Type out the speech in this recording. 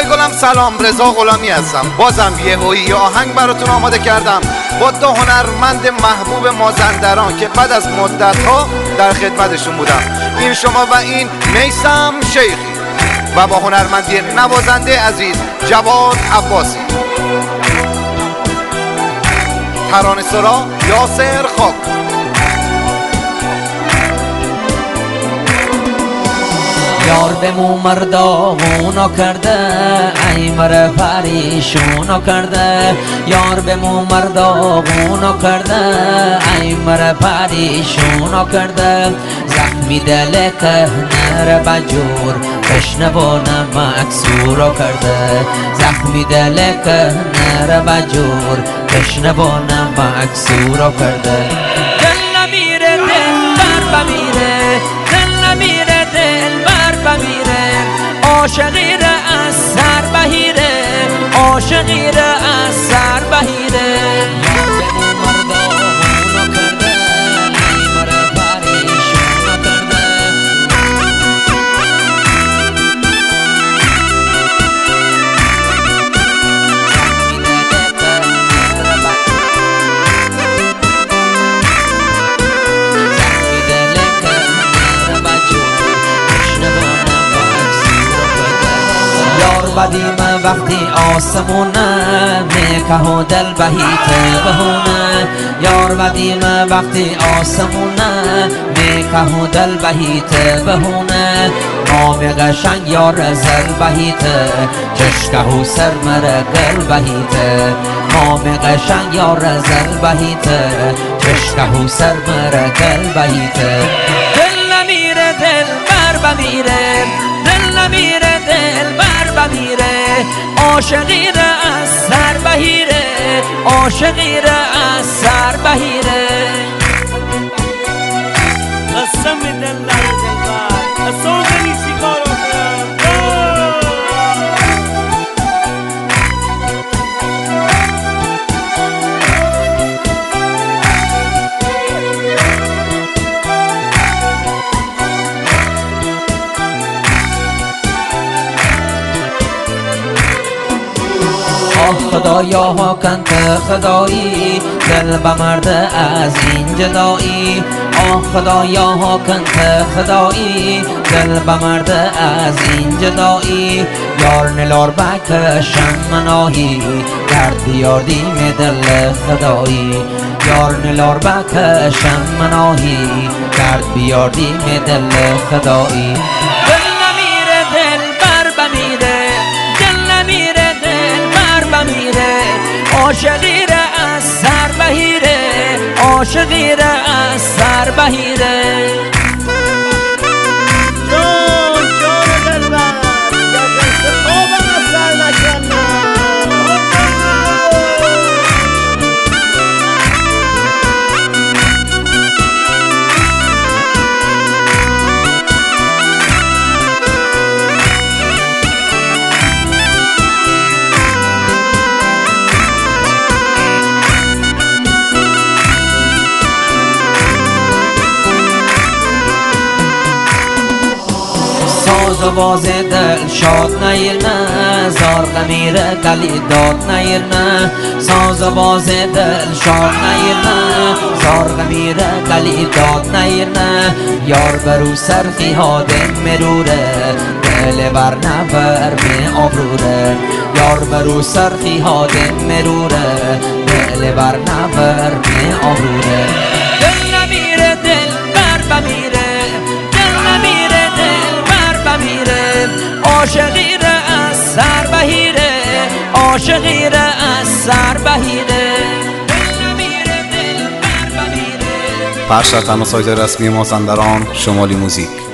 دوستای گلم سلام رضا غلامی هستم. بازم یه هویی آهنگ براتون آماده کردم. با دو هنرمند محبوب مازندران که بعد از مدت ها در خدمتشون بودم. این شما و این میسم شیخی و با هنرمندی نوازنده عزیز جواد عباسی. ترانه سرا یاسر خاک. مو مردامونو کرده ای مر پریشونو کرده. یار به مو مردامونو کرده ای مر پریشونو کرده. زخمی دل که نر بجور بشنوانم مکسورو کرده. زخمی دل که نر بجور بشنوانم مکسورو کرده. عاشقی از سر بهیره. عاشقی از بدیم وقتی آسمونه میکه و دل بهیت بهونه یار بدیم وقتی آسمونه میکه و دل بهیت بهونه نام قشنگ یار زل بهیت چشکه و سر مر گل بهیت نام قشنگ یار زل بهیت چشکه و سر مر گل بهیت دل نمیره دل بر بمیره. دل نمیره عاشقی از سر بهیره عاشقی از خدایا کنت خدایی دل بمرد از این جدایی آه خدایا کنت خدایی دل بمرد از این جدایی یار نلار بکشم مناهی درد بیاردیم دل خدایی یار نلار بکشم مناهی درد بیاردیم دل خدایی عاشقی از سر بهیره عاشقی از سر بهیره. باز دل شاد نیرنه زار غمیره گلی داد نیرنه ساز و باز دل شاد نیرنه زار غمیره گلی داد نیرنه یار برو سرخی هادم مروره دل بر نبر می آبروره یار برو سرخی هادم مروره دل بر نبر عاشقی از سر بهیره عاشقی از سر بهیره. در تنها سایت رسمی مازندران شمالی موزیک.